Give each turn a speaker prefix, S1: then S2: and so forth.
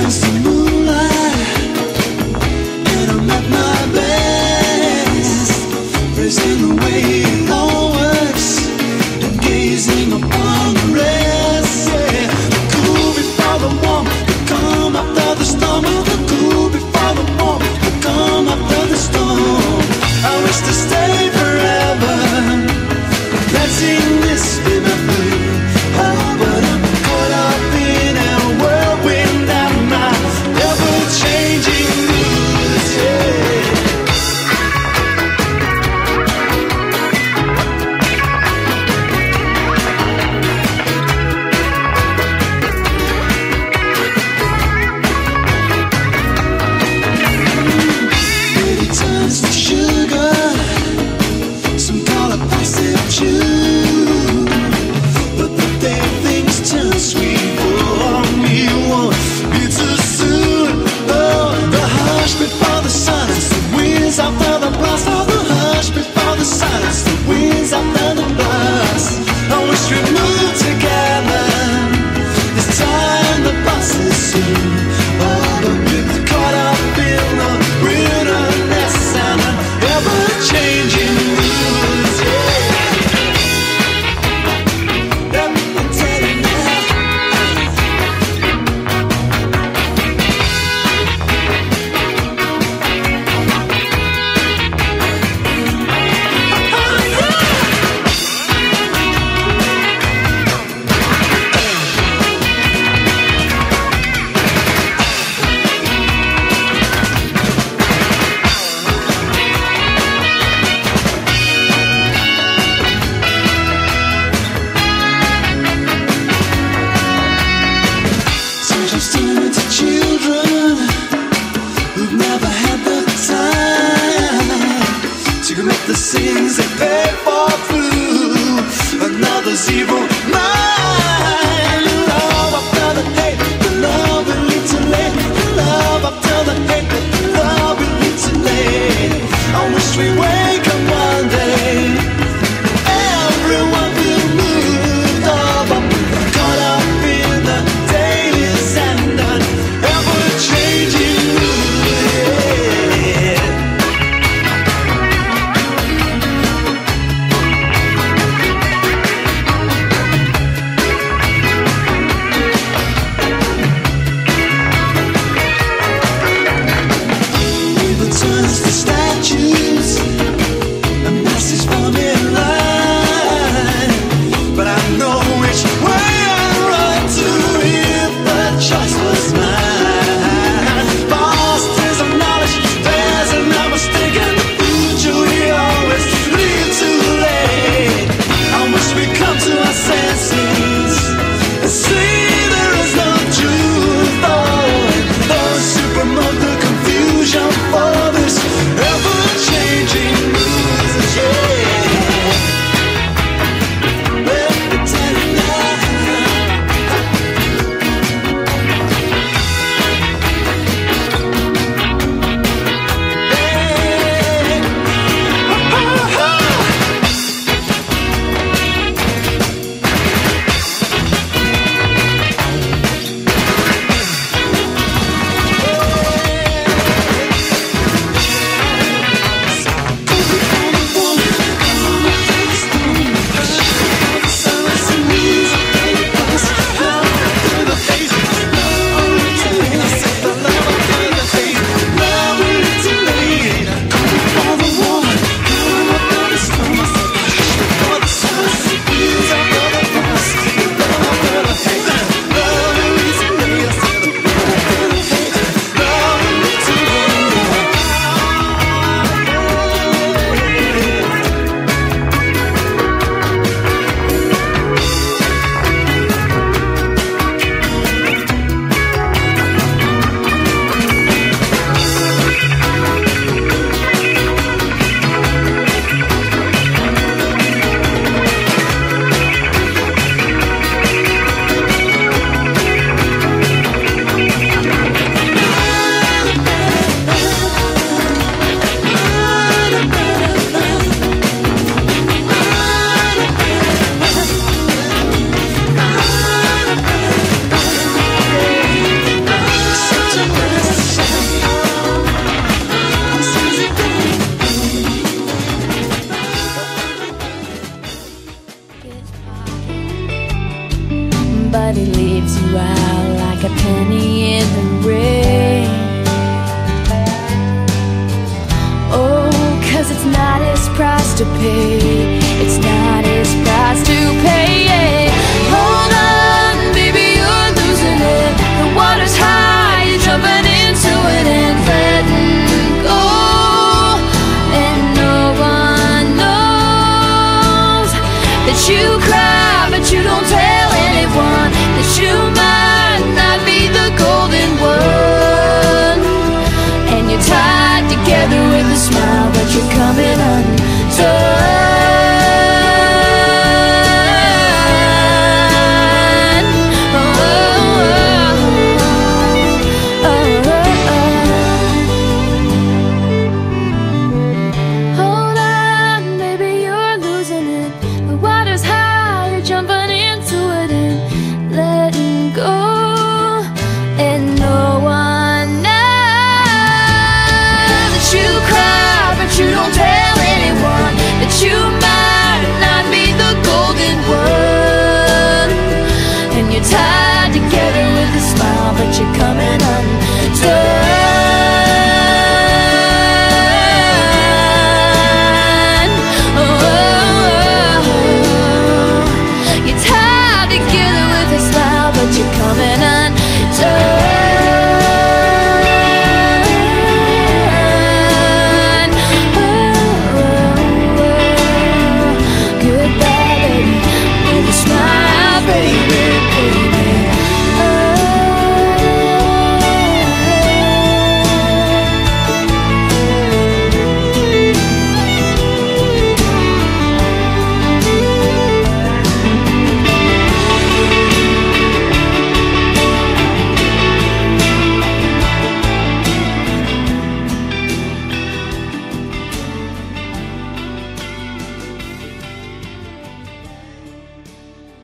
S1: turns to sing baby. Just was mine.
S2: but leaves you out like a penny in the rain. Oh, cause it's not his price to pay. It's not his price to pay. Hold on, baby, you're losing it. The water's high, you're jumping into it and letting go. And no one knows that you cry, but you don't tell.